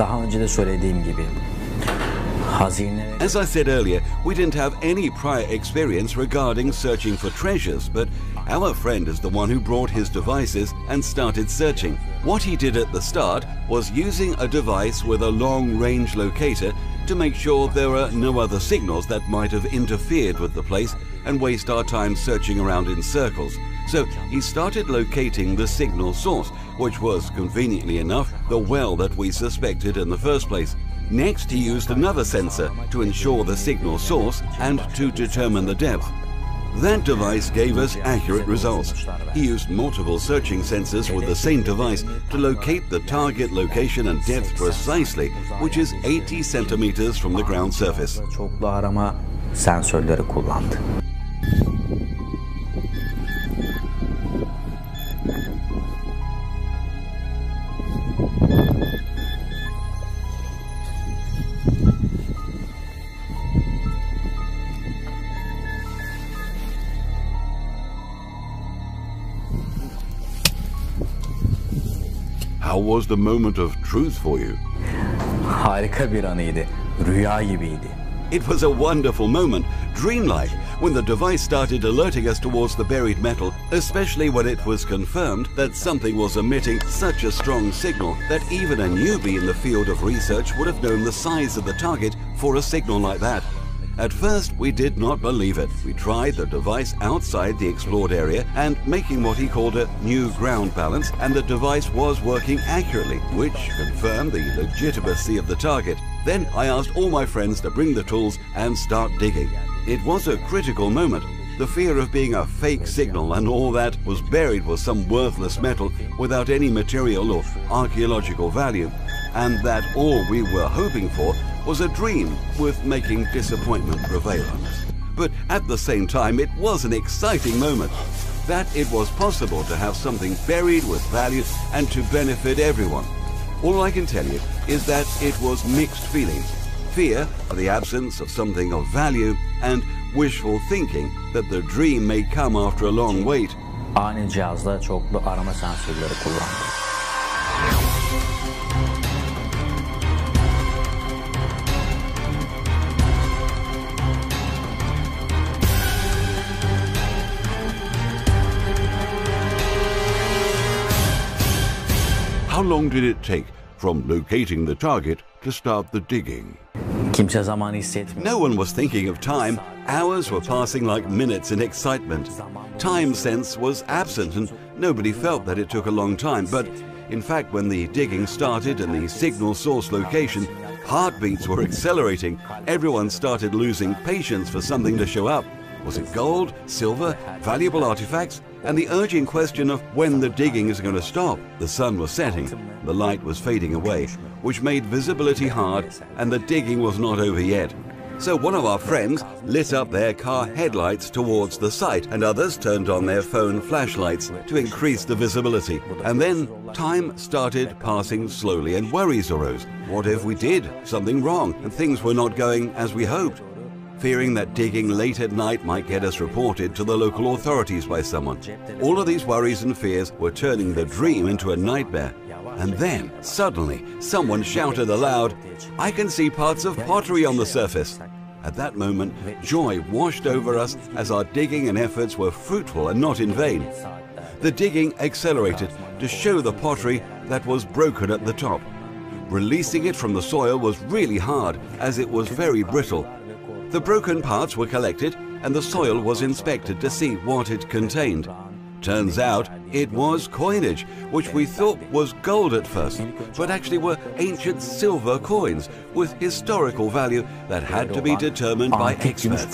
Daha önce de söylediğim gibi As I said earlier, we didn't have any prior experience regarding searching for treasures, but our friend is the one who brought his devices and started searching. What he did at the start was using a device with a long range locator to make sure there are no other signals that might have interfered with the place and waste our time searching around in circles. So he started locating the signal source, which was, conveniently enough, the well that we suspected in the first place. Next, he used another sensor to ensure the signal source and to determine the depth. That device gave us accurate results. He used multiple searching sensors with the same device to locate the target location and depth precisely, which is 80 centimeters from the ground surface. arama sensörleri kullandı. How was the moment of truth for you? Harika bir anıydı. Rüya gibiydi. It was a wonderful moment, dreamlike, when the device started alerting us towards the buried metal, especially when it was confirmed that something was emitting such a strong signal that even a newbie in the field of research would have known the size of the target for a signal like that. At first, we did not believe it. We tried the device outside the explored area and making what he called a new ground balance, and the device was working accurately, which confirmed the legitimacy of the target. Then I asked all my friends to bring the tools and start digging. It was a critical moment. The fear of being a fake signal and all that was buried with some worthless metal without any material or archaeological value, and that all we were hoping for was a dream with making disappointment prevail on us. But at the same time, it was an exciting moment. That it was possible to have something buried with value and to benefit everyone. All I can tell you is that it was mixed feelings. Fear for the absence of something of value and wishful thinking that the dream may come after a long wait. Ani cihazda çoklu arama sensörleri kullandı. How long did it take from locating the target to start the digging? Kimse zaman hissetmiyor. No one was thinking of time. Hours were passing like minutes in excitement. Time sense was absent and nobody felt that it took a long time. But in fact, when the digging started and the signal source location, heartbeats were accelerating. Everyone started losing patience for something to show up. Was it gold, silver, valuable artifacts? And the urgent question of when the digging is going to stop. The sun was setting, the light was fading away, which made visibility hard, and the digging was not over yet. So one of our friends lit up their car headlights towards the site, and others turned on their phone flashlights to increase the visibility. And then time started passing slowly, and worries arose. What if we did something wrong and things were not going as we hoped? Fearing that digging late at night might get us reported to the local authorities by someone. All of these worries and fears were turning the dream into a nightmare. And then, suddenly, someone shouted aloud, I can see parts of pottery on the surface. At that moment, joy washed over us as our digging and efforts were fruitful and not in vain. The digging accelerated to show the pottery that was broken at the top. Releasing it from the soil was really hard as it was very brittle the broken parts were collected and the soil was inspected to see what it contained. Turns out it was coinage, which we thought was gold at first, but actually were ancient silver coins with historical value that had to be determined by experts.